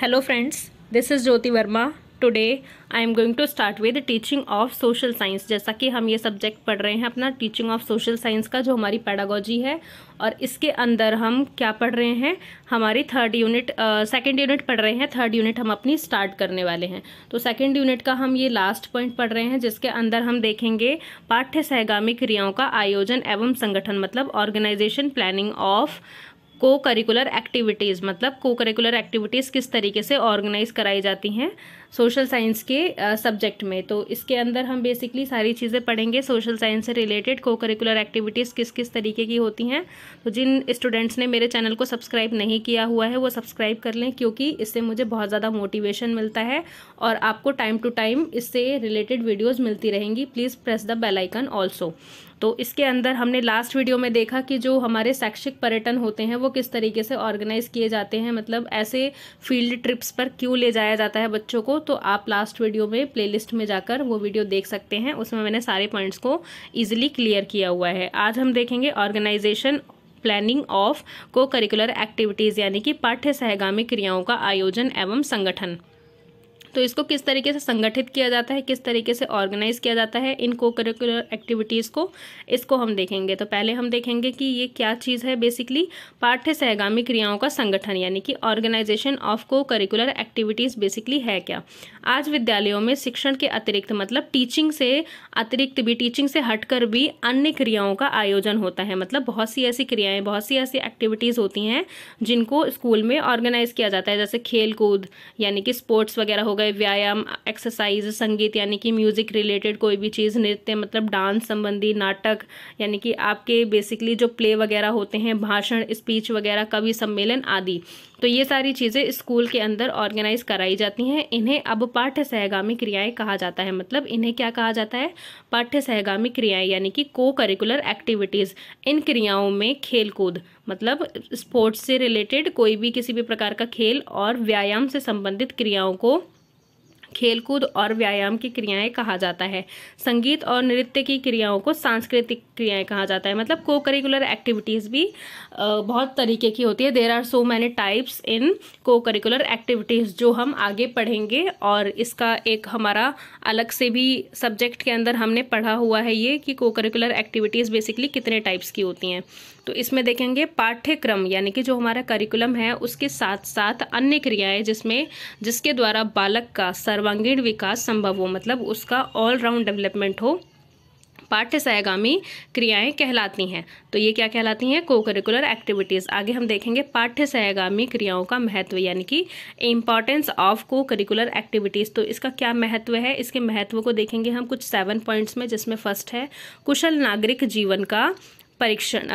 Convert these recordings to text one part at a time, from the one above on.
Hello friends, this is Jyoti Verma. Today I am going to start with teaching of social science जैसा कि हम ये subject पढ़ रहे हैं अपना टीचिंग ऑफ़ सोशल साइंस का जो हमारी पैडागोजी है और इसके अंदर हम क्या पढ़ रहे हैं? हमारी थर्ड यूनिट सेकंड यूनिट पढ़ रहे हैं। थर्ड यूनिट हम अपनी स्टार्ट करने वाले हैं। तो सेकंड यूनिट का हम ये लास्ट पॉइंट पढ़ रहे हैं जिसके अंदर हम देखेंगे पाठ्य सहगामी क्रियाओं का आयोजन एवं संगठन मतलब organisation planning of co curricular activities मतलब को करिकुलर एक्टिविटीज़ किस तरीके से ऑर्गेनाइज कराई जाती हैं? सोशल साइंस के सब्जेक्ट में। तो इसके अंदर हम बेसिकली सारी चीज़ें पढ़ेंगे सोशल साइंस से रिलेटेड को करिकुलर एक्टिविटीज़ किस किस तरीके की होती हैं। तो जिन स्टूडेंट्स ने मेरे चैनल को सब्सक्राइब नहीं किया हुआ है, वो सब्सक्राइब कर लें, क्योंकि इससे मुझे बहुत ज़्यादा मोटिवेशन मिलता है और आपको टाइम टू टाइम इससे रिलेटेड वीडियोज़ मिलती रहेंगी। Please press the bell icon also तो इसके अंदर हमने लास्ट वीडियो में देखा कि जो हमारे शैक्षिक पर्यटन होते हैं, वो किस तरीके से ऑर्गेनाइज किए जाते हैं। मतलब ऐसे फ़ील्ड ट्रिप्स पर क्यों ले जाया जाता है बच्चों को? तो आप लास्ट वीडियो में प्लेलिस्ट में जाकर वो वीडियो देख सकते हैं। उसमें मैंने सारे पॉइंट्स को ईजिली क्लियर किया हुआ है। आज हम देखेंगे organisation planning of co curricular activities यानी कि पाठ्य सहगामी क्रियाओं का आयोजन एवं संगठन। तो इसको किस तरीके से संगठित किया जाता है, किस तरीके से ऑर्गेनाइज किया जाता है, इन को करिकुलर एक्टिविटीज़ को, इसको हम देखेंगे। तो पहले हम देखेंगे कि ये क्या चीज़ है बेसिकली पाठ्य सहगामी क्रियाओं का संगठन, यानी कि organisation of co curricular activities basically है क्या? आज विद्यालयों में शिक्षण के अतिरिक्त मतलब टीचिंग से अतिरिक्त भी टीचिंग से हटकर भी अन्य क्रियाओं का आयोजन होता है। मतलब बहुत सी ऐसी क्रियाएँ, बहुत सी ऐसी एक्टिविटीज़ होती हैं जिनको स्कूल में ऑर्गेनाइज किया जाता है, जैसे खेल कूद यानी कि स्पोर्ट्स वगैरह हो गए व्यायाम एक्सरसाइज संगीत, यानी कि म्यूज़िक रिलेटेड कोई भी चीज़, नृत्य मतलब डांस संबंधी नाटक, यानी कि आपके बेसिकली जो प्ले वगैरह होते हैं, भाषण स्पीच वगैरह, कवि सम्मेलन आदि। तो ये सारी चीज़ें स्कूल के अंदर ऑर्गेनाइज कराई जाती हैं। इन्हें अब पाठ्य सहगामी क्रियाएँ कहा जाता है। मतलब इन्हें क्या कहा जाता है? पाठ्य सहगामी क्रियाएँ, यानी कि को करिकुलर एक्टिविटीज़ इन क्रियाओं में खेल कूद मतलब स्पोर्ट्स से रिलेटेड कोई भी किसी भी प्रकार का खेल और व्यायाम से संबंधित क्रियाओं को खेलकूद और व्यायाम की क्रियाएँ कहा जाता है। संगीत और नृत्य की क्रियाओं को सांस्कृतिक क्रियाएँ कहा जाता है। मतलब को करिकुलर एक्टिविटीज़ भी बहुत तरीके की होती है। There are so many types in co curricular activities जो हम आगे पढ़ेंगे और इसका एक हमारा अलग से भी सब्जेक्ट के अंदर हमने पढ़ा हुआ है ये कि को करिकुलर एक्टिविटीज़ बेसिकली कितने टाइप्स की होती हैं। तो इसमें देखेंगे पाठ्यक्रम, यानी कि जो हमारा करिकुलम है, उसके साथ साथ अन्य क्रियाएँ जिसमें, जिसके द्वारा बालक का सर्वांगीण विकास संभव हो मतलब उसका ऑलराउंड डेवलपमेंट हो पाठ्य सहगामी क्रियाएँ कहलाती हैं। तो ये क्या कहलाती हैं? को करिकुलर एक्टिविटीज़ आगे हम देखेंगे पाठ्य सहगामी क्रियाओं का महत्व, यानी कि importance of co curricular activities तो इसका क्या महत्व है? इसके महत्व को देखेंगे हम कुछ सेवन पॉइंट्स में, जिसमें फ़र्स्ट है, कुशल नागरिक जीवन का परीक्षण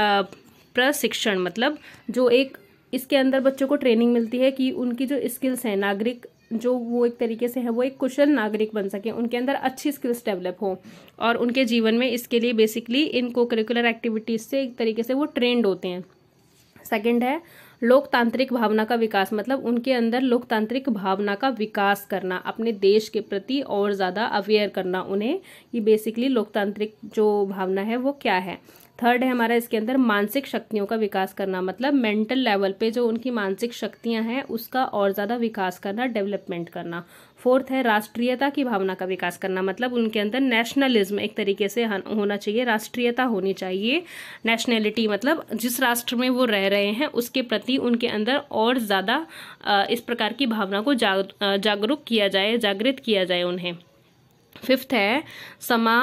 प्रशिक्षण मतलब जो एक इसके अंदर बच्चों को ट्रेनिंग मिलती है कि उनकी जो स्किल्स हैं, नागरिक जो वो एक तरीके से है, वो एक कुशल नागरिक बन सके, उनके अंदर अच्छी स्किल्स डेवलप हो और उनके जीवन में इसके लिए बेसिकली इन को करिकुलर एक्टिविटीज़ से एक तरीके से वो ट्रेंड होते हैं। सेकंड है, लोकतांत्रिक भावना का विकास मतलब उनके अंदर लोकतांत्रिक भावना का विकास करना, अपने देश के प्रति और ज़्यादा अवेयर करना उन्हें ये बेसिकली लोकतांत्रिक जो भावना है वो क्या है। थर्ड है हमारा इसके अंदर मानसिक शक्तियों का विकास करना मतलब मेंटल लेवल पे जो उनकी मानसिक शक्तियाँ हैं, उसका और ज़्यादा विकास करना डेवलपमेंट करना। फोर्थ है राष्ट्रीयता की भावना का विकास करना मतलब उनके अंदर नेशनलिज्म एक तरीके से होना चाहिए, राष्ट्रीयता होनी चाहिए। नेशनलिटी मतलब जिस राष्ट्र में वो रह रहे हैं, उसके प्रति उनके अंदर और ज़्यादा इस प्रकार की भावना को जाग जागरूक किया जाए, जागृत किया जाए उन्हें। फिफ्थ है समा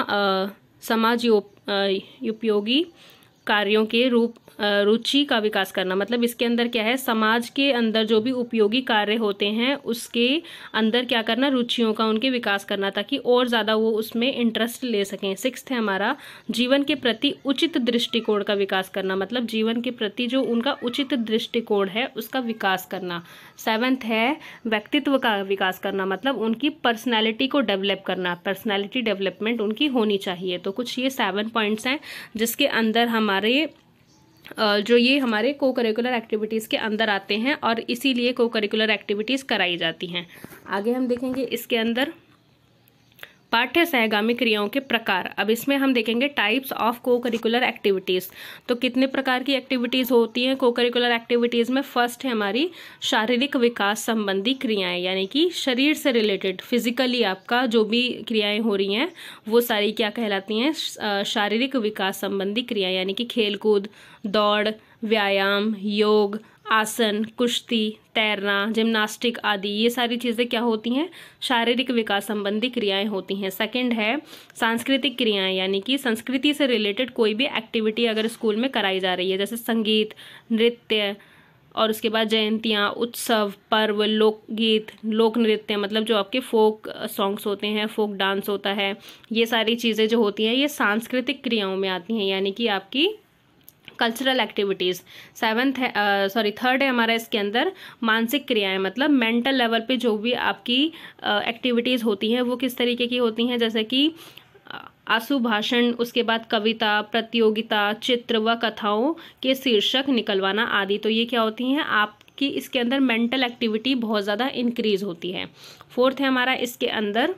समाज उपयोगी कार्यों के रूप रुचि का विकास करना। मतलब इसके अंदर क्या है? समाज के अंदर जो भी उपयोगी कार्य होते हैं, उसके अंदर क्या करना? रुचियों का उनके विकास करना, ताकि और ज़्यादा वो उसमें इंटरेस्ट ले सकें। सिक्स है हमारा, जीवन के प्रति उचित दृष्टिकोण का विकास करना। मतलब जीवन के प्रति जो उनका उचित दृष्टिकोण है, उसका विकास करना। सेवन्थ है, व्यक्तित्व का विकास करना। मतलब उनकी पर्सनैलिटी को डेवलप करना। पर्सनैलिटी डेवलपमेंट उनकी होनी चाहिए। तो कुछ ये सेवन पॉइंट्स हैं, जिसके अंदर हमारे जो ये हमारे को करिकुलर एक्टिविटीज़ के अंदर आते हैं और इसीलिए को करिकुलर एक्टिविटीज़ कराई जाती हैं। आगे हम देखेंगे इसके अंदर पाठ्य सहगामी क्रियाओं के प्रकार। अब इसमें हम देखेंगे types of co curricular activities तो कितने प्रकार की एक्टिविटीज़ होती हैं? को करिकुलर एक्टिविटीज़ में फ़र्स्ट है हमारी शारीरिक विकास संबंधी क्रियाएँ, यानी कि शरीर से रिलेटेड फिजिकली आपका जो भी क्रियाएँ हो रही हैं, वो सारी क्या कहलाती हैं? शारीरिक विकास संबंधी क्रियाएँ, यानी कि खेलकूद, दौड़, व्यायाम, योग आसन, कुश्ती, तैरना, जिम्नास्टिक आदि, ये सारी चीज़ें क्या होती हैं? शारीरिक विकास संबंधी क्रियाएँ होती हैं। सेकंड है, सांस्कृतिक क्रियाएँ, यानी कि संस्कृति से रिलेटेड कोई भी एक्टिविटी अगर स्कूल में कराई जा रही है, जैसे संगीत, नृत्य, और उसके बाद जयंतियाँ, उत्सव, पर्व, लोकगीत, लोक नृत्य मतलब जो आपके फोक सॉन्ग्स होते हैं फोक डांस होता है, ये सारी चीज़ें जो होती हैं, ये सांस्कृतिक क्रियाओं में आती हैं, यानी कि आपकी कल्चरल एक्टिविटीज़ सेवन्थ है सॉरी थर्ड है हमारा इसके अंदर मानसिक क्रियाएँ मतलब मेंटल लेवल पे जो भी आपकी एक्टिविटीज़ होती हैं, वो किस तरीके की होती हैं? जैसे कि आँसू भाषण, उसके बाद कविता, प्रतियोगिता, चित्र व कथाओं के शीर्षक निकलवाना आदि। तो ये क्या होती हैं? आपकी इसके अंदर मेंटल एक्टिविटी बहुत ज़्यादा इंक्रीज होती है। फोर्थ है हमारा इसके अंदर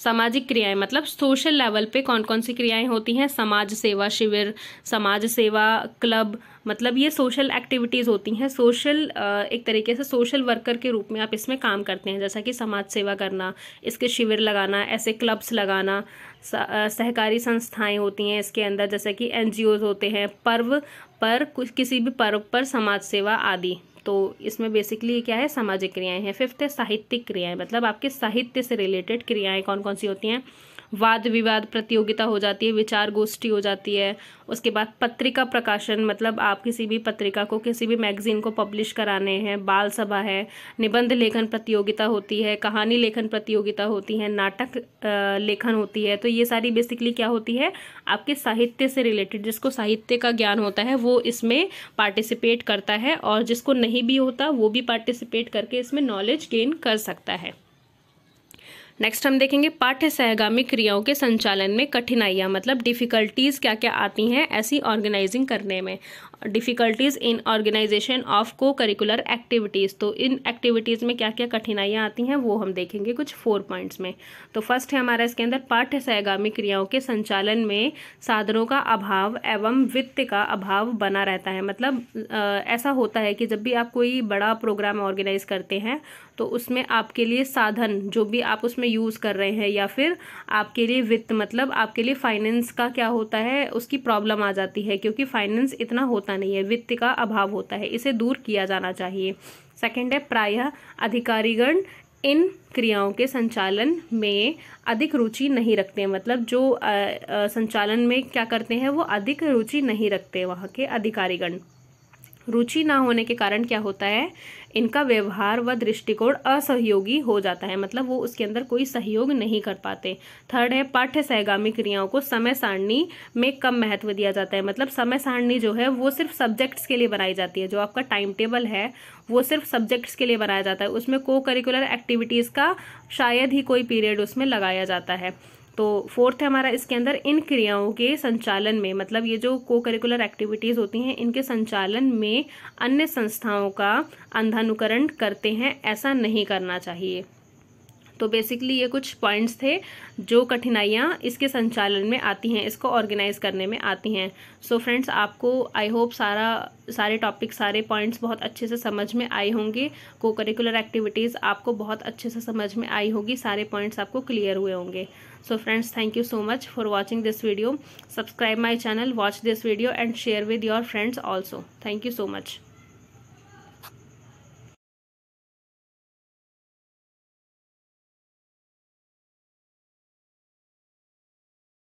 सामाजिक क्रियाएँ मतलब सोशल लेवल पे कौन कौन सी क्रियाएँ होती हैं? समाज सेवा शिविर, समाज सेवा क्लब मतलब ये सोशल एक्टिविटीज़ होती हैं। सोशल एक तरीके से सोशल वर्कर के रूप में आप इसमें काम करते हैं, जैसा कि समाज सेवा करना, इसके शिविर लगाना, ऐसे क्लब्स लगाना सहकारी संस्थाएँ होती हैं इसके अंदर, जैसे कि एन होते हैं, पर्व पर कुछ किसी भी पर्व पर समाज सेवा आदि। तो इसमें बेसिकली क्या है? सामाजिक क्रियाएँ हैं। फिफ्थ है साहित्यिक क्रियाएँ। मतलब आपके साहित्य से रिलेटेड क्रियाएँ कौन कौन सी होती हैं? वाद विवाद प्रतियोगिता हो जाती है विचार गोष्ठी हो जाती है, उसके बाद पत्रिका प्रकाशन मतलब आप किसी भी पत्रिका को, किसी भी मैगजीन को पब्लिश कराने हैं बाल सभा है, निबंध लेखन प्रतियोगिता होती है, कहानी लेखन प्रतियोगिता होती है, नाटक लेखन होती है तो ये सारी बेसिकली क्या होती है, आपके साहित्य से रिलेटेड जिसको साहित्य का ज्ञान होता है, वो इसमें पार्टिसिपेट करता है और जिसको नहीं भी होता, वो भी पार्टिसिपेट करके इसमें नॉलेज गेन कर सकता है। नेक्स्ट हम देखेंगे पाठ्य सहगामी क्रियाओं के संचालन में कठिनाइयाँ मतलब डिफ़िकल्टीज़ क्या क्या आती हैं ऐसी ऑर्गेनाइजिंग करने में। Difficulties in organisation of co curricular activities तो इन एक्टिविटीज़ में क्या क्या कठिनाइयाँ आती हैं वो हम देखेंगे कुछ फोर पॉइंट्स में। तो फ़र्स्ट है हमारा इसके अंदर पाठ्य सहगामी क्रियाओं के संचालन में साधनों का अभाव एवं वित्त का अभाव बना रहता है। मतलब आ, ऐसा होता है कि जब भी आप कोई बड़ा प्रोग्राम ऑर्गेनाइज करते हैं तो उसमें आपके लिए साधन जो भी आप उसमें यूज़ कर रहे हैं या फिर आपके लिए वित्त मतलब आपके लिए फाइनेंस का क्या होता है उसकी प्रॉब्लम आ जाती है क्योंकि फाइनेंस इतना होता नहीं है वित्त का अभाव होता है। इसे दूर किया जाना चाहिए। सेकेंड है प्रायः अधिकारीगण इन क्रियाओं के संचालन में अधिक रुचि नहीं रखते हैं। मतलब जो आ, आ, संचालन में क्या करते हैं वो अधिक रुचि नहीं रखते वहाँ के अधिकारीगण। रुचि ना होने के कारण क्या होता है, इनका व्यवहार व दृष्टिकोण असहयोगी हो जाता है। मतलब वो उसके अंदर कोई सहयोग नहीं कर पाते। थर्ड है पाठ्य सहगामी क्रियाओं को समय सारणी में कम महत्व दिया जाता है। मतलब समय सारणी जो है, वो सिर्फ़ सब्जेक्ट्स के लिए बनाई जाती है। जो आपका टाइम टेबल है, वो सिर्फ़ सब्जेक्ट्स के लिए बनाया जाता है। उसमें को करिकुलर एक्टिविटीज़ का शायद ही कोई पीरियड उसमें लगाया जाता है। तो फोर्थ है हमारा इसके अंदर इन क्रियाओं के संचालन में मतलब ये जो को करिकुलर एक्टिविटीज़ होती हैं, इनके संचालन में अन्य संस्थाओं का अंधानुकरण करते हैं, ऐसा नहीं करना चाहिए। तो बेसिकली ये कुछ पॉइंट्स थे जो कठिनाइयाँ इसके संचालन में आती हैं, इसको ऑर्गेनाइज करने में आती हैं। सो so फ्रेंड्स आपको आई होप सारा, सारे टॉपिक सारे पॉइंट्स बहुत अच्छे से समझ में आए होंगे। को करिकुलर एक्टिविटीज़ आपको बहुत अच्छे से समझ में आई होगी, सारे पॉइंट्स आपको क्लियर हुए होंगे। So friends thank you so much for watching this video subscribe my channel watch this video and share with your friends also thank you so much